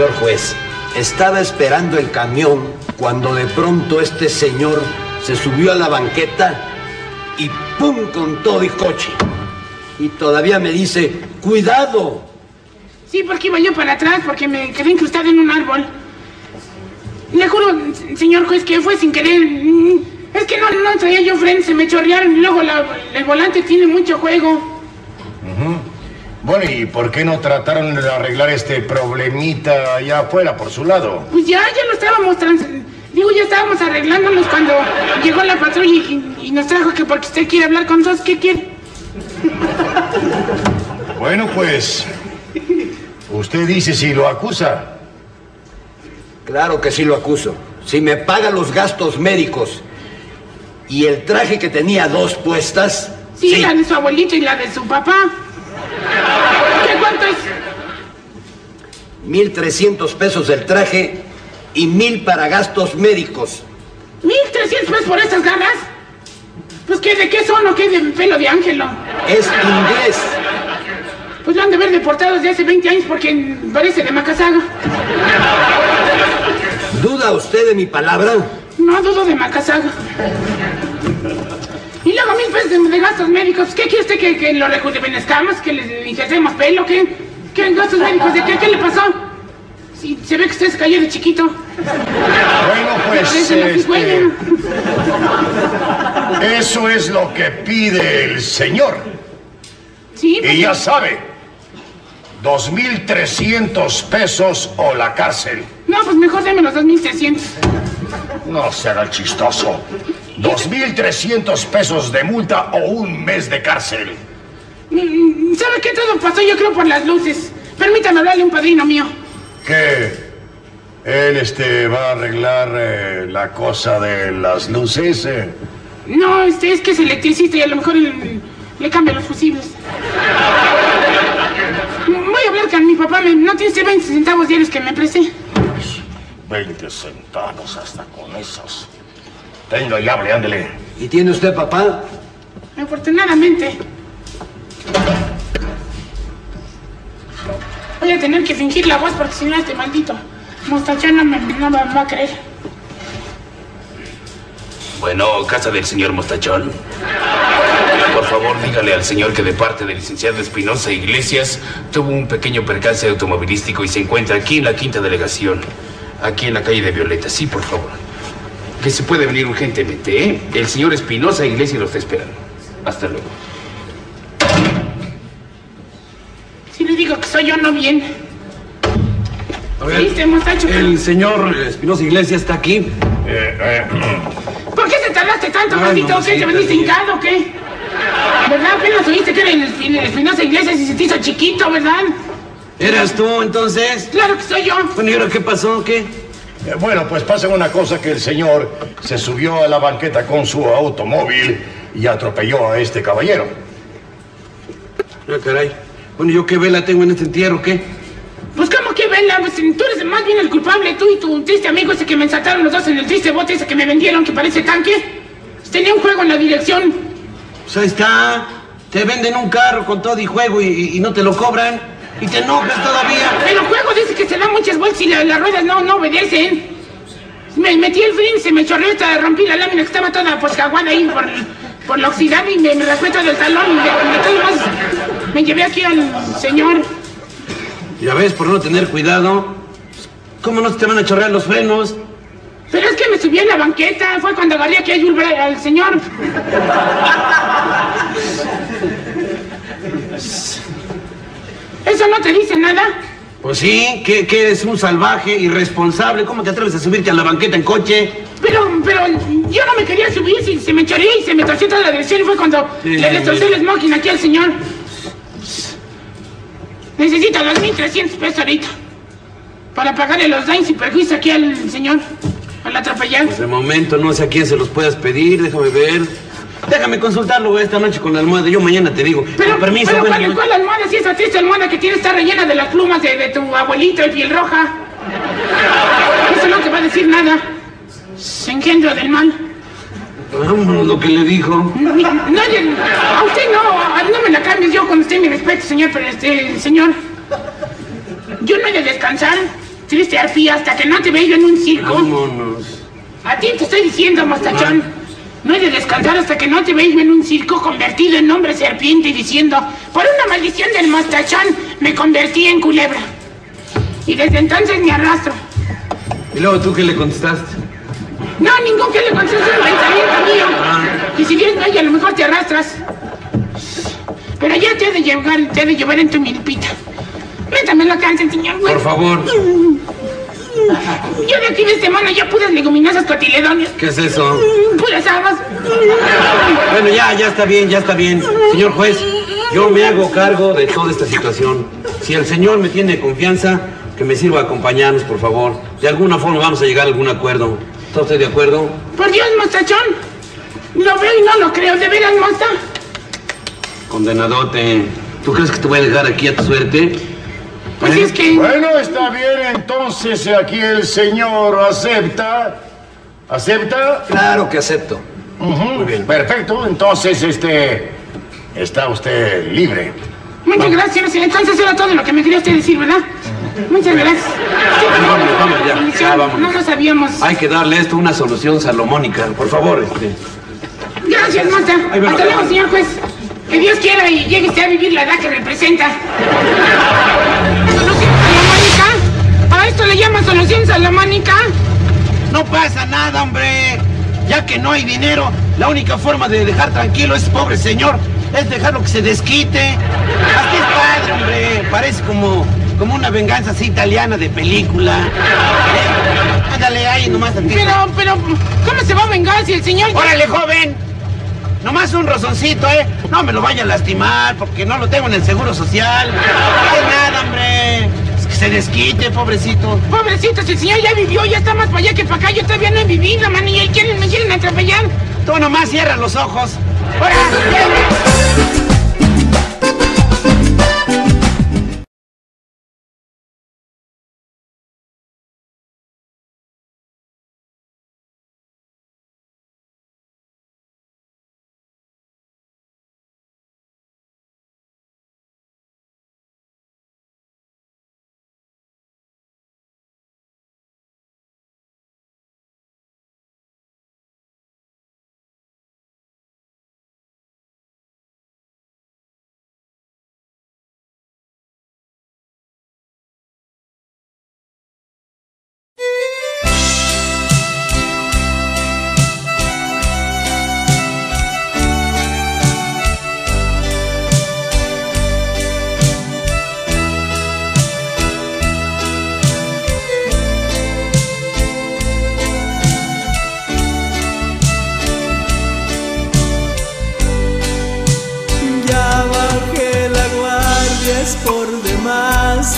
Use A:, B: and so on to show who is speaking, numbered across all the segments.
A: señor juez. Estaba esperando el camión cuando de pronto este señor se subió a la banqueta y ¡pum! con todo y coche. Y todavía me dice, cuidado.
B: Sí, porque iba yo para atrás, porque me quedé incrustado en un árbol. Le juro, señor juez, que fue sin querer. Es que no, no traía yo frente, se me chorrearon y luego la- el volante tiene mucho juego.
C: Bueno, ¿y por qué no trataron de arreglar este problemita allá afuera, por su lado?
B: Pues ya, ya lo estábamos trans... Digo, ya estábamos arreglándonos cuando llegó la patrulla y, y nos trajo que porque usted quiere hablar con nosotros, ¿qué quiere?
C: Bueno, pues... Usted dice si lo acusa.
A: Claro que sí lo acuso. Si me paga los gastos médicos y el traje que tenía dos puestas.
B: Sí, la de su abuelito y la de su papá. ¿Qué cuánto es?
A: 1.300 pesos del traje y mil para gastos médicos.
B: ¿1.300 pesos por estas garras? Pues ¿qué, ¿de qué son o qué de pelo de ángelo?
A: Es inglés.
B: Pues lo han de ver deportado desde hace 20 años porque parece de Macasaga.
A: ¿Duda usted de mi palabra?
B: No dudo de Macasaga. Y luego mil pesos de, de gastos médicos. ¿Qué quiere usted que, que lo rejuvenezcamos? ¿Que le injertemos pelo? ¿Qué? ¿Qué gastos médicos? ¿De qué, qué le pasó? Sí, se ve que usted se cayó de chiquito.
C: Bueno, pues... Este, eso es lo que pide el señor.
B: Sí, pues,
C: Y ya sabe. 2.300 pesos o la cárcel.
B: No, pues mejor deme los 2.300.
C: No se haga el chistoso. 2.300 pesos de multa o un mes de cárcel.
B: Mm, ¿Sabe qué? Todo pasó yo creo por las luces. Permítame hablarle a un padrino mío.
C: ¿Qué? ¿Él este, va a arreglar eh, la cosa de las luces? eh?
B: No, este es que es electricista y a lo mejor le, le cambia los fusibles. Voy a hablar con mi papá. me- ¿No tiene usted 20 centavos diarios que me preste?
C: 20 centavos hasta con esos. Tenga y hable, ándele.
A: ¿Y tiene usted papá?
B: Afortunadamente. Voy a tener que fingir la voz porque si no este maldito mostachón no me, no me va a creer.
D: Bueno, casa del señor Mostachón. Por favor, dígale al señor que de parte del licenciado Espinosa Iglesias tuvo un pequeño percance automovilístico y se encuentra aquí en la quinta delegación, aquí en la calle de Violeta. Sí, por favor. Que se puede venir urgentemente, ¿eh? El señor Espinosa Iglesias lo está esperando. Hasta luego.
B: Si le digo que soy yo, no viene.
A: A ver,
B: ¿Viste, mostacho?
A: el señor Espinosa Iglesias está aquí.
C: Eh, eh,
B: ¿Por qué te tardaste tanto,
A: Ay,
B: maldito? ¿Qué?
A: mamacita
B: ¿Te veniste hincado o qué? ¿Verdad? Apenas oíste que era el, el Espinosa Iglesias y se te hizo chiquito, ¿verdad?
A: ¿Eras tú entonces?
B: Claro que soy yo.
A: Bueno, ¿y ahora qué pasó? ¿Qué?
C: Eh, bueno, pues pasa una cosa que el señor se subió a la banqueta con su automóvil y atropelló a este caballero.
A: Ah, caray. Bueno, ¿yo qué vela tengo en este entierro? ¿Qué?
B: Pues ¿cómo que vela? Pues tú eres más bien el culpable, tú y tu triste amigo ese que me ensartaron los dos en el triste bote ese que me vendieron que parece tanque. Tenía un juego en la dirección.
A: Pues ahí está. Te venden un carro con todo y juego y, y- y no te lo cobran. Y te enojas todavía.
B: En el juego dice que se dan muchas vueltas y la- las ruedas no, no obedecen. Me metí el frin, se me chorreó hasta rompí la lámina que estaba toda pues aguada ahí por, por la oxidad y me, me respeto del talón y de, de todos modos me llevé aquí al señor.
A: Ya ves, por no tener cuidado. ¿Cómo no se te van a chorrear los frenos?
B: Pero es que me subí en la banqueta, fue cuando agarré aquí a al señor. ¿Eso no te dice nada?
A: Pues sí, que, que eres un salvaje, irresponsable. ¿Cómo te atreves a subirte a la banqueta en coche?
B: Pero, pero yo no me quería subir, si se me choreó y se me torció toda la dirección y fue cuando le destrocé el smoking aquí al señor. Necesito 2.300 pesos ahorita para pagarle los daños y perjuicios aquí al señor, al atropellado.
A: Pues de momento no sé a quién se los puedas pedir, déjame ver. Déjame consultarlo esta noche con la almohada. Yo mañana te digo.
B: Pero,
A: Con permiso,
B: pero ¿cuál, cuál almohada? Si esa triste almohada que tiene está rellena de las plumas de, de tu abuelito, el piel roja. Eso no te va a decir nada. Engendro del mal.
A: Vámonos lo que le dijo.
B: Ni- Nadie, a usted no, no me la cambies yo con usted mi respeto, señor, pero este, señor, yo no he de descansar. triste arpía, hasta que no te veo yo en un circo.
E: Vámonos.
B: A ti te estoy diciendo, mostachón. No he de descansar hasta que no te yo en un circo convertido en hombre serpiente y diciendo, por una maldición del mostachón, me convertí en culebra. Y desde entonces me arrastro.
E: ¿Y luego tú qué le contestaste?
B: No, ningún que le conteste un pensamiento mío. Y si vienes ahí, a lo mejor te arrastras. Pero ya te he de llevar, te he de llevar en tu milpita. Métame la cáncer, señor.
E: Por favor.
B: Yo de aquí de mono ya puras leguminosas cotiledones.
E: ¿Qué es eso?
B: Puras habas.
E: Bueno, ya, ya está bien, ya está bien. Señor juez, yo me hago cargo de toda esta situación. Si el señor me tiene confianza, que me sirva a acompañarnos, por favor. De alguna forma vamos a llegar a algún acuerdo. ¿Está usted de acuerdo?
B: Por Dios, mostachón. Lo veo y no lo creo. ¿De veras, mosta?
E: Condenadote. ¿Tú crees que te voy a dejar aquí a tu suerte?
B: Pues
E: ¿Eh?
B: es que...
C: Bueno, está bien, entonces aquí el señor acepta. ¿Acepta?
A: Claro que acepto.
C: Muy bien. Perfecto, entonces este. Está usted libre.
B: Muchas gracias. Entonces era todo lo que me quería usted decir, ¿verdad? Muchas gracias. Sí,
E: Vamos, vamos, ya, ya, vámonos.
B: No lo sabíamos.
E: Hay que darle esto una solución salomónica. Por favor, este.
B: Gracias,
E: va.
B: Hasta luego, señor juez. Que Dios quiera y llegue usted a vivir la edad que representa. ¿Solución salomónica? ¿A esto le llaman solución salomónica?
E: No pasa nada, hombre. Ya que no hay dinero, la única forma de dejar tranquilo a ese pobre señor es dejarlo que se desquite. Así es padre, hombre. Parece como, como una venganza así italiana de película. ¿Eh? Ándale ahí nomás a ti.
B: Pero, pero, ¿cómo se va a vengar si el señor...
E: ¡Órale, joven! Nomás un rozoncito, ¿eh? No me lo vaya a lastimar porque no lo tengo en el seguro social. No nada, hombre. Es que se desquite, pobrecito.
B: Pobrecito, si el señor ya vivió, ya está más para allá que para acá. Yo todavía no he vivido, man, y quieren, me quieren atropellar.
E: Tú nomás cierra los ojos.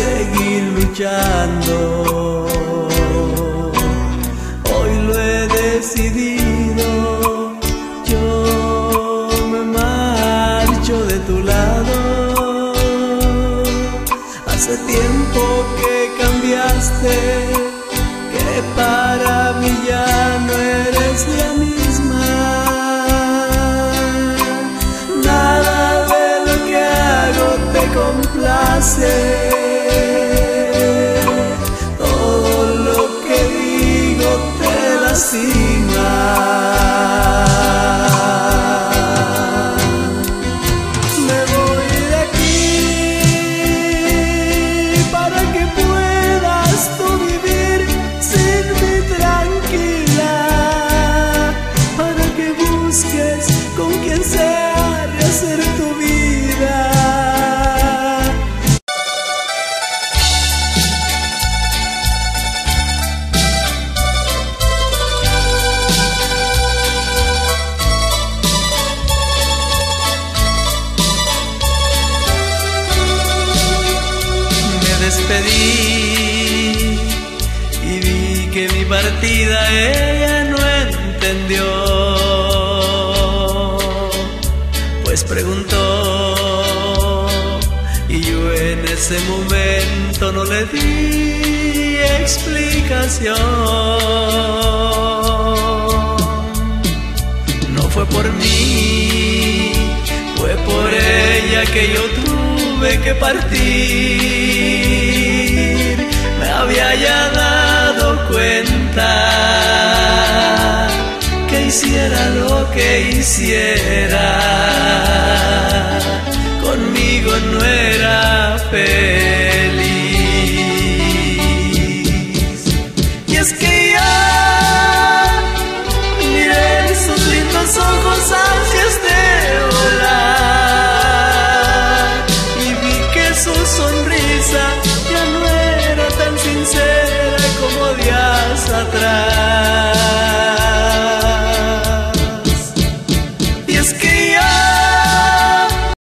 F: Seguir luchando. Hoy lo he decidido, yo me marcho de tu lado. Hace tiempo que cambiaste, que para mí ya no eres la misma. Ella no entendió. Pues preguntó y yo en ese momento no le di explicación. No fue por mí, fue por ella que yo tuve que partir. Hiciera lo que hiciera, conmigo no era fe.